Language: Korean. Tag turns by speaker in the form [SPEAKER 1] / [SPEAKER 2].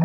[SPEAKER 1] you